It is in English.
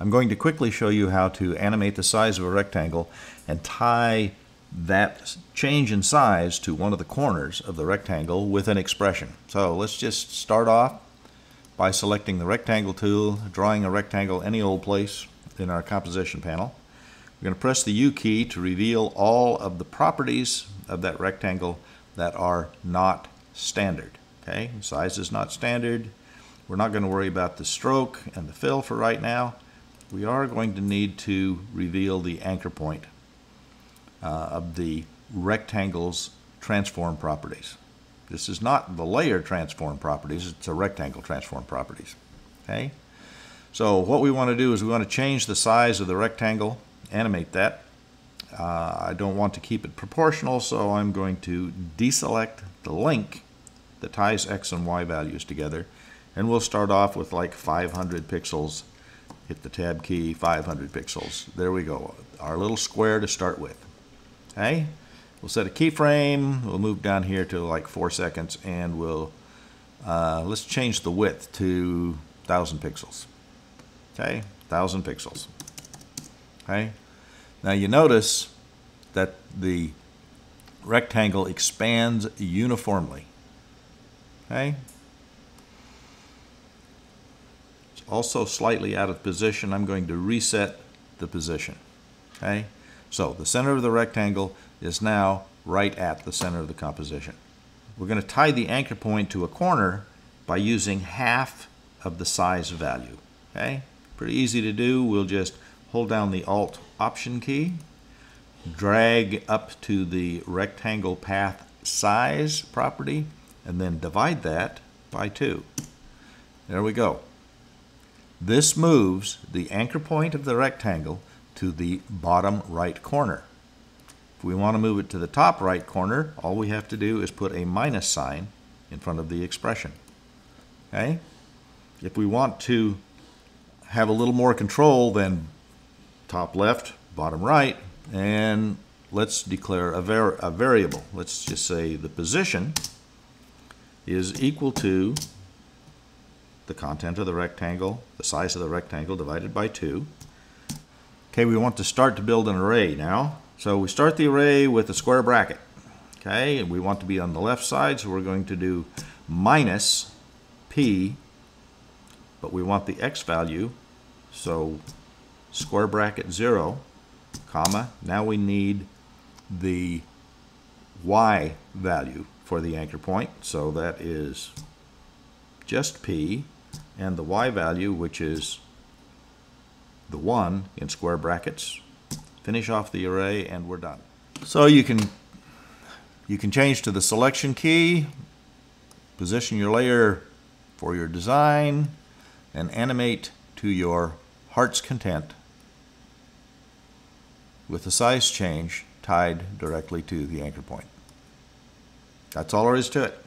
I'm going to quickly show you how to animate the size of a rectangle and tie that change in size to one of the corners of the rectangle with an expression. So let's just start off by selecting the rectangle tool, drawing a rectangle any old place in our composition panel. We're going to press the U key to reveal all of the properties of that rectangle that are not standard. Okay, size is not standard. We're not going to worry about the stroke and the fill for right now we are going to need to reveal the anchor point uh, of the rectangle's transform properties. This is not the layer transform properties, it's a rectangle transform properties. Okay? So what we want to do is we want to change the size of the rectangle, animate that. Uh, I don't want to keep it proportional, so I'm going to deselect the link that ties x and y values together. And we'll start off with like 500 pixels hit the tab key, 500 pixels. There we go, our little square to start with. Okay, we'll set a keyframe, we'll move down here to like four seconds and we'll, uh, let's change the width to 1000 pixels. Okay, 1000 pixels. Okay, now you notice that the rectangle expands uniformly. Okay, also slightly out of position, I'm going to reset the position. Okay? So the center of the rectangle is now right at the center of the composition. We're going to tie the anchor point to a corner by using half of the size value. Okay? Pretty easy to do. We'll just hold down the Alt Option key, drag up to the rectangle path size property, and then divide that by 2. There we go. This moves the anchor point of the rectangle to the bottom right corner. If we want to move it to the top right corner, all we have to do is put a minus sign in front of the expression. Okay? If we want to have a little more control, then top left, bottom right, and let's declare a, var a variable. Let's just say the position is equal to the content of the rectangle, the size of the rectangle divided by 2. Okay, we want to start to build an array now. So we start the array with a square bracket. Okay, and we want to be on the left side, so we're going to do minus p, but we want the x value, so square bracket 0, comma. Now we need the y value for the anchor point, so that is just p and the y value, which is the 1 in square brackets. Finish off the array and we're done. So you can you can change to the selection key, position your layer for your design, and animate to your heart's content with the size change tied directly to the anchor point. That's all there is to it.